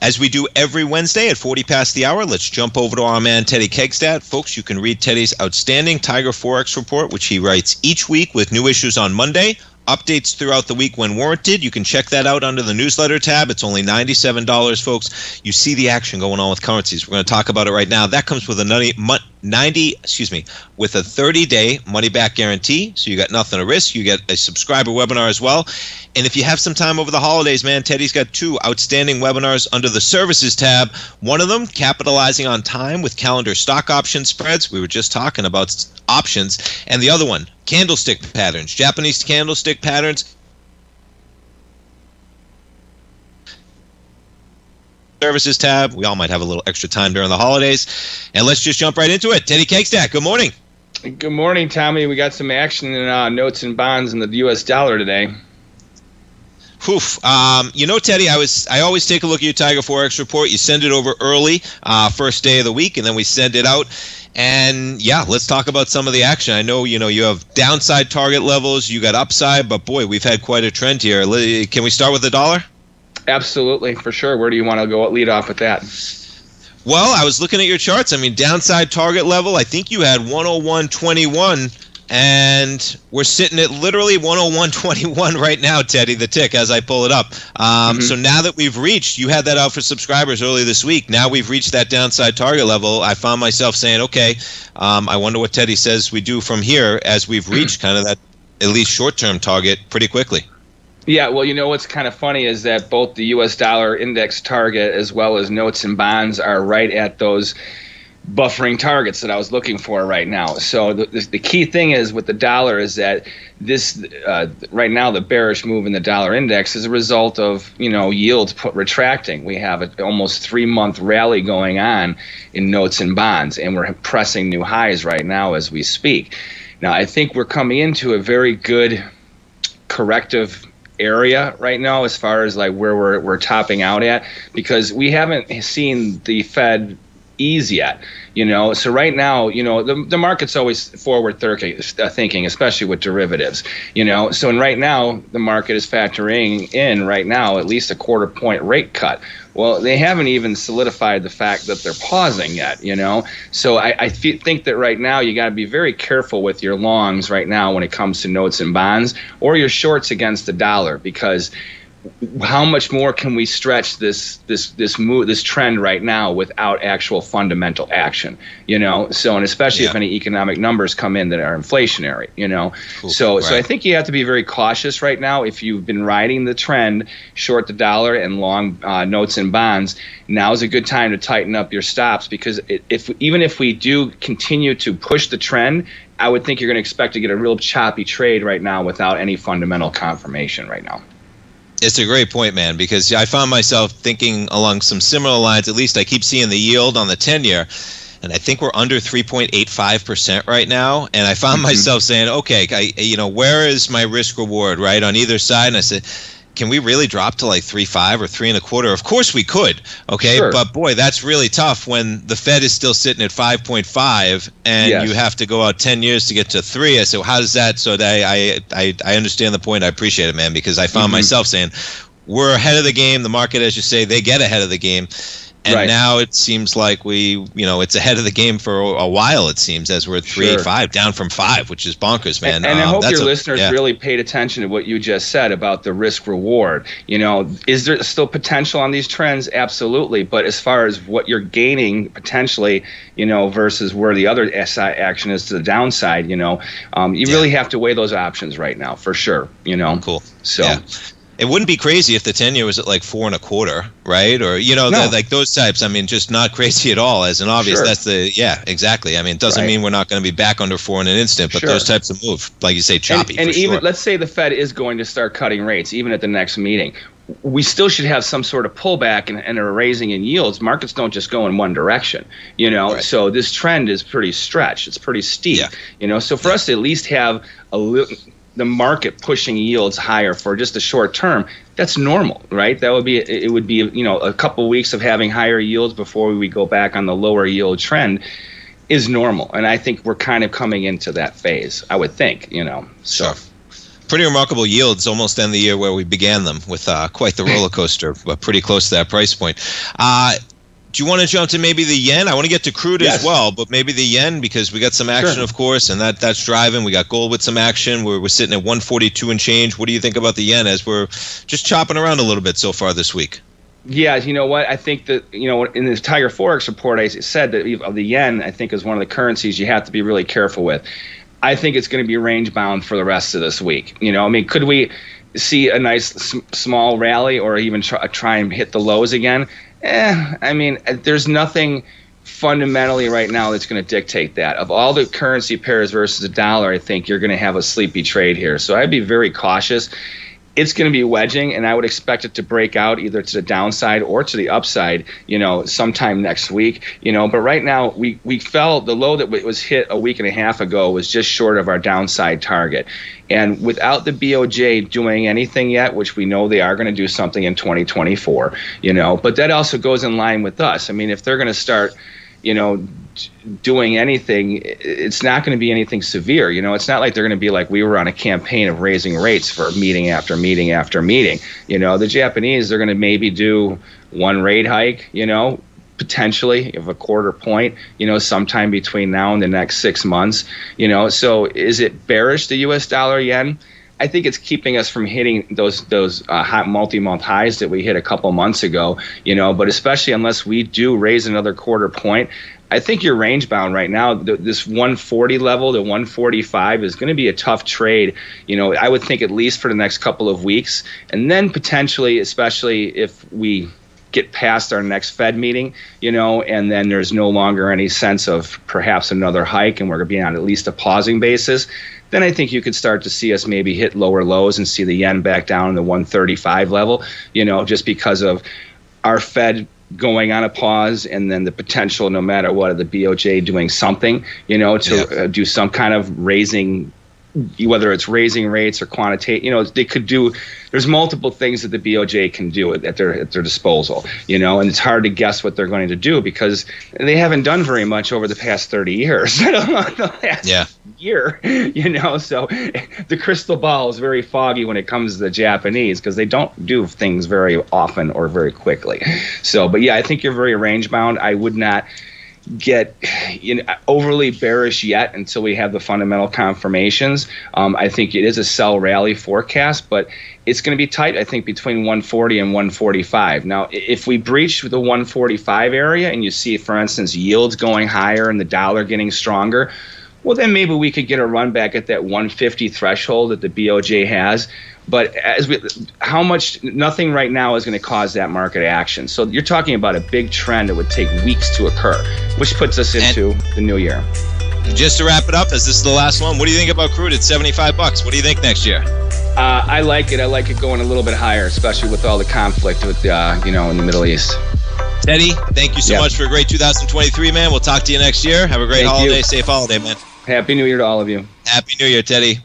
As we do every Wednesday at 40 past the hour, let's jump over to our man Teddy Kekstadt. Folks, you can read Teddy's outstanding Tiger Forex report, which he writes each week with new issues on Monday updates throughout the week when warranted. You can check that out under the newsletter tab. It's only $97, folks. You see the action going on with currencies. We're going to talk about it right now. That comes with a 90, excuse me, with a 30-day money-back guarantee. So you got nothing to risk. You get a subscriber webinar as well. And if you have some time over the holidays, man, Teddy's got two outstanding webinars under the services tab. One of them, capitalizing on time with calendar stock option spreads. We were just talking about options. And the other one, candlestick patterns, Japanese candlestick patterns. Services tab. We all might have a little extra time during the holidays. And let's just jump right into it. Teddy Kekstadt, good morning. Good morning, Tommy. We got some action in uh, notes and bonds in the U.S. dollar today. Oof. Um, you know, Teddy, I was I always take a look at your Tiger Forex report. You send it over early, uh, first day of the week, and then we send it out. And yeah, let's talk about some of the action. I know you know you have downside target levels, you got upside, but boy, we've had quite a trend here. Can we start with the dollar? Absolutely, for sure. Where do you want to go lead off with that? Well, I was looking at your charts. I mean, downside target level, I think you had 101.21 and we're sitting at literally 101.21 right now, Teddy, the tick as I pull it up. Um, mm-hmm. So now that we've reached, you had that out for subscribers early this week. Now we've reached that downside target level. I found myself saying, okay, um, I wonder what Teddy says we do from here as we've reached kind of that at least short term target pretty quickly. Yeah, well, you know what's kind of funny is that both the U.S. dollar index target as well as notes and bonds are right at those buffering targets that I was looking for right now. So the, the key thing is with the dollar is that this uh, right now the bearish move in the dollar index is a result of you know yields put, retracting. We have an almost three month rally going on in notes and bonds, and we're pressing new highs right now as we speak. Now I think we're coming into a very good corrective area right now as far as like where we're, we're topping out at because we haven't seen the Fed ease yet. You know, so right now, you know, the, the market's always forward uh, thinking, especially with derivatives. You know, so and right now the market is factoring in right now at least a quarter point rate cut. Well, they haven't even solidified the fact that they're pausing yet. You know, so I, I think that right now you got to be very careful with your longs right now when it comes to notes and bonds or your shorts against the dollar because how much more can we stretch this this this move this trend right now without actual fundamental action you know so and especially yeah. if any economic numbers come in that are inflationary you know cool. so right. so i think you have to be very cautious right now if you've been riding the trend short the dollar and long uh, notes and bonds now is a good time to tighten up your stops because if even if we do continue to push the trend i would think you're going to expect to get a real choppy trade right now without any fundamental confirmation right now it's a great point, man, because I found myself thinking along some similar lines. At least I keep seeing the yield on the 10 year, and I think we're under 3.85% right now. And I found mm-hmm. myself saying, okay, I, you know, where is my risk reward, right, on either side? And I said, can we really drop to like three five or three and a quarter? Of course we could. Okay, sure. but boy, that's really tough when the Fed is still sitting at five point five and yes. you have to go out ten years to get to three. So how does that? So that I I I understand the point. I appreciate it, man, because I found mm-hmm. myself saying we're ahead of the game. The market, as you say, they get ahead of the game and right. now it seems like we, you know, it's ahead of the game for a while. It seems as we're at three eight five, down from five, which is bonkers, man. And, and um, I hope your a, listeners yeah. really paid attention to what you just said about the risk reward. You know, is there still potential on these trends? Absolutely, but as far as what you're gaining potentially, you know, versus where the other SI action is to the downside, you know, um, you yeah. really have to weigh those options right now for sure. You know, cool. So. Yeah it wouldn't be crazy if the 10 year was at like four and a quarter, right? Or, you know, no. the, like those types. I mean, just not crazy at all. As an obvious, sure. that's the, yeah, exactly. I mean, it doesn't right. mean we're not going to be back under four in an instant, but sure. those types of move, like you say, choppy. And, and even, sure. let's say the Fed is going to start cutting rates, even at the next meeting. We still should have some sort of pullback and, and a raising in yields. Markets don't just go in one direction, you know. Right. So this trend is pretty stretched. It's pretty steep, yeah. you know. So for yeah. us to at least have a little the market pushing yields higher for just a short term, that's normal, right? That would be it would be you know a couple weeks of having higher yields before we go back on the lower yield trend is normal, and I think we're kind of coming into that phase. I would think, you know. So. Sure. pretty remarkable yields almost end the year where we began them with uh, quite the roller coaster, but pretty close to that price point. Uh, do you want to jump to maybe the yen? I want to get to crude yes. as well, but maybe the yen because we got some action, sure. of course, and that that's driving. We got gold with some action. We're, we're sitting at 142 and change. What do you think about the yen as we're just chopping around a little bit so far this week? Yeah, you know what? I think that you know in this Tiger Forex report, I said that the yen I think is one of the currencies you have to be really careful with. I think it's going to be range bound for the rest of this week. You know, I mean, could we see a nice small rally or even try, try and hit the lows again? Eh, I mean, there's nothing fundamentally right now that's going to dictate that. Of all the currency pairs versus a dollar, I think you're going to have a sleepy trade here. So I'd be very cautious. It's going to be wedging, and I would expect it to break out either to the downside or to the upside, you know, sometime next week, you know. But right now, we, we fell, the low that was hit a week and a half ago was just short of our downside target. And without the BOJ doing anything yet, which we know they are going to do something in 2024, you know, but that also goes in line with us. I mean, if they're going to start, you know, doing anything, it's not going to be anything severe. You know, it's not like they're going to be like we were on a campaign of raising rates for meeting after meeting after meeting. You know, the Japanese, they're going to maybe do one rate hike, you know, potentially of a quarter point, you know, sometime between now and the next six months, you know. So is it bearish the U.S. dollar yen? I think it's keeping us from hitting those those uh, hot multi-month highs that we hit a couple months ago, you know. But especially unless we do raise another quarter point, I think you're range bound right now. This 140 level to 145 is going to be a tough trade. You know, I would think at least for the next couple of weeks, and then potentially, especially if we get past our next Fed meeting, you know, and then there's no longer any sense of perhaps another hike and we're going to be on at least a pausing basis, then I think you could start to see us maybe hit lower lows and see the yen back down in the 135 level, you know, just because of our Fed going on a pause and then the potential no matter what of the BOJ doing something, you know, to yeah. uh, do some kind of raising whether it's raising rates or quantitative, you know, they could do. There's multiple things that the BOJ can do at their at their disposal, you know, and it's hard to guess what they're going to do because they haven't done very much over the past 30 years. the last yeah. year, you know, so the crystal ball is very foggy when it comes to the Japanese because they don't do things very often or very quickly. So, but yeah, I think you're very range bound. I would not get you know, overly bearish yet until we have the fundamental confirmations. Um, I think it is a sell rally forecast, but it's going to be tight, I think, between 140 and 145. Now, if we breach the 145 area and you see, for instance, yields going higher and the dollar getting stronger, well, then maybe we could get a run back at that 150 threshold that the BOJ has. But as we, how much? Nothing right now is going to cause that market action. So you're talking about a big trend that would take weeks to occur, which puts us into and the new year. Just to wrap it up, as this is the last one, what do you think about crude at 75 bucks? What do you think next year? Uh, I like it. I like it going a little bit higher, especially with all the conflict with, uh, you know, in the Middle East. Teddy, thank you so yep. much for a great 2023, man. We'll talk to you next year. Have a great thank holiday. You. Safe holiday, man. Happy New Year to all of you. Happy New Year, Teddy.